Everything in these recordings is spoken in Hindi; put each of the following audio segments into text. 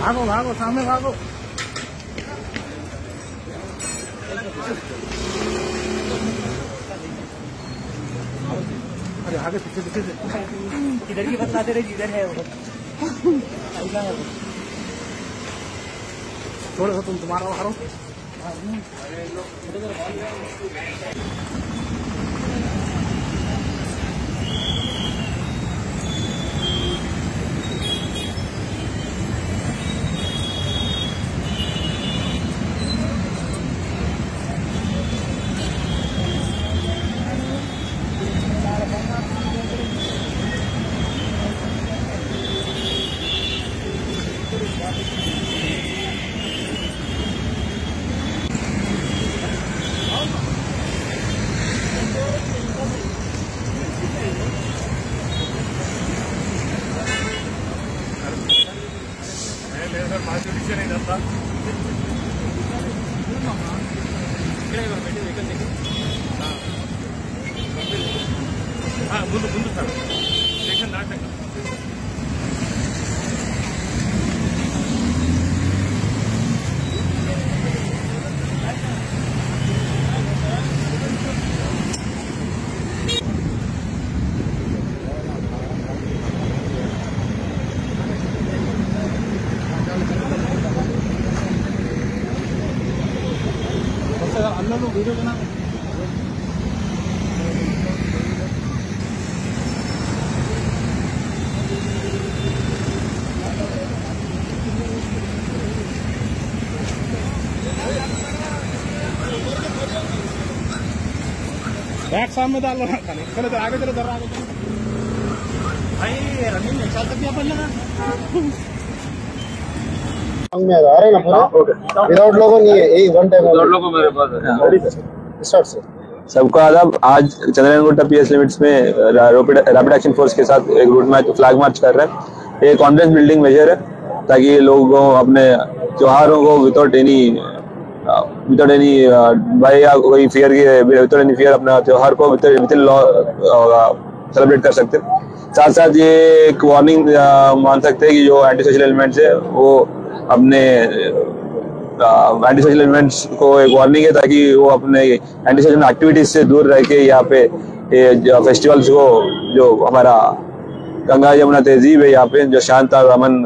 भागो भागो सामने भागो। अरे आगे पीछे पीछे से। इधर की बताते रहे जिधर है वो। थोड़ा सा तुम तुम्हारा मारो ముందు ముందు సార్ लोग वीडियो बना बैग सामने डाल ना खाली चलो आगे चलो इधर आगे भाई, रनिंग नहीं चल अपन ना आ रहा ना पूरा विदाउट लोगो नहीं है सबको आदाब आज लिमिट्स में रैपिड एक्शन फोर्स के साथ एक रूट मैच फ्लैग मार्च कर रहे हैं। ये कॉन्फिडेंस बिल्डिंग मेजर है, ताकि लोगों अपने त्योहारों को without any without any by या कोई फियर विदाउट एनी फियर अपना त्योहार को विद लॉ सेलिब्रेट कर सकते साथ साथ ये एक वार्निंग मान सकते हैं कि जो एंटी सोशल एलिमेंट्स है, वो अपने एंटी एलिमेंट्स को एक वार्निंग है ताकि वो अपने एंटी एक्टिविटीज़ से दूर रह के यहाँ पे फेस्टिवल्स को जो हमारा गंगा यमुना तहजीब है यहाँ पे जो शांत और अमन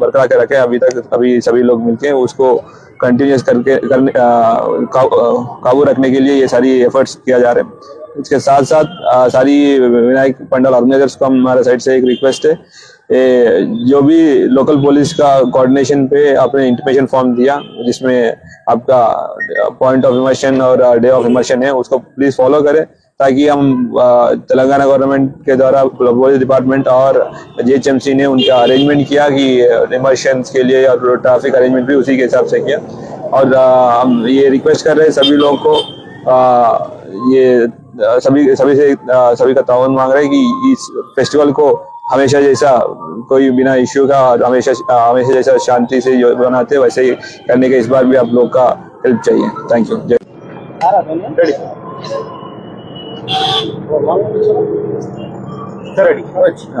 बरकरार कर रखे अभी तक अभी सभी लोग मिलके उसको कंटिन्यूस करके करने काबू रखने के लिए ये सारी एफर्ट्स किया जा रहे हैं। इसके साथ साथ अ, सारी विनायक पंडाल ऑर्गेनाइजर्स को हमारे साइड से एक रिक्वेस्ट है ए, जो भी लोकल पुलिस का कोऑर्डिनेशन पे आपने इंटीमेशन फॉर्म दिया जिसमें आपका पॉइंट ऑफ़ इमर्शन और डे ऑफ़ इमर्शन है उसको प्लीज़ फॉलो करें ताकि हम तेलंगाना गवर्नमेंट के द्वारा पुलिस डिपार्टमेंट और जीएचएमसी ने उनका अरेंजमेंट किया कि इमर्शन के लिए और ट्रैफ़िक अरेंजमेंट भी उसी के हिसाब से किया। और अ, हम ये रिक्वेस्ट कर रहे हैं सभी लोगों को अ, ये सभी सभी से अ, सभी का तावन मांग रहे हैं कि इस फेस्टिवल को हमेशा जैसा कोई बिना इश्यू का हमेशा हमेशा जैसा शांति से जो बनाते वैसे ही करने के इस बार भी आप लोग का हेल्प चाहिए। Thank you Jai sir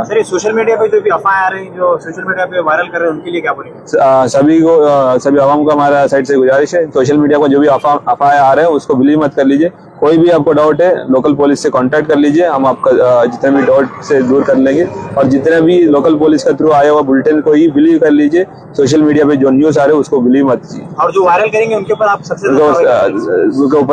sir social media पे जो भी अफवाह आ रही हैं जो सोशल मीडिया पे वायरल कर रहे हैं उनके लिए क्या बोलेंगे? सभी को सभी आवाम को हमारा साइड से गुजारिश है सोशल मीडिया को जो भी अफवाह आ रहे हैं उसको बिलीव मत कर लीजिए। कोई भी आपको डाउट है लोकल पुलिस से कांटेक्ट कर लीजिए हम आपका जितने भी डाउट से दूर कर लेंगे। और जितने भी लोकल पुलिस का थ्रू आया हुआ बुलेटिन को ही बिलीव कर लीजिए सोशल मीडिया पे जो न्यूज़ आ रहे हैं उसको बिलीव मत कीजिए। और जो वायरल करेंगे उनके ऊपर आप सबसे उनके ऊपर